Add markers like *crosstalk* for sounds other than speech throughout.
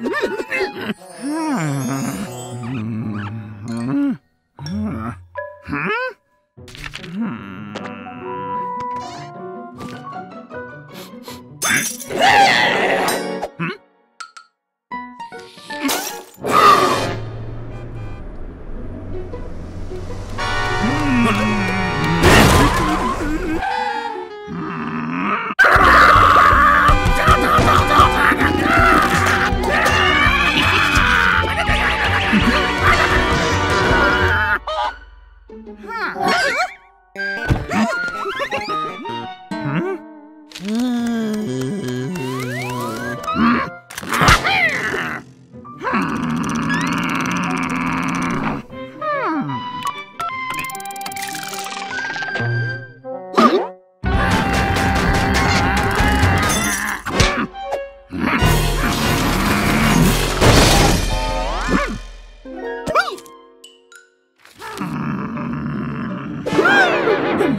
Hmm. hmm. hmm. hmm. Huh? huh? Hmm. Hmm.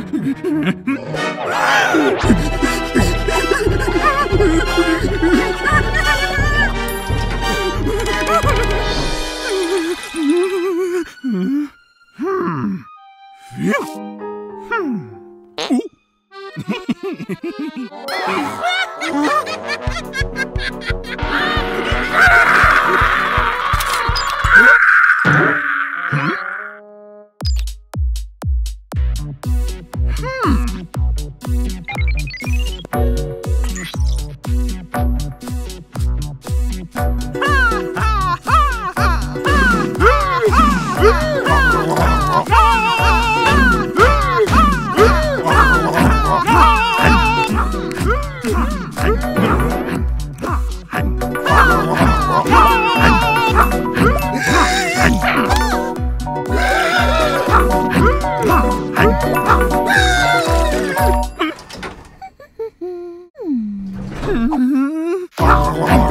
hmm. hmm. Hmm. *laughs* *laughs* *laughs* Ừ. Anh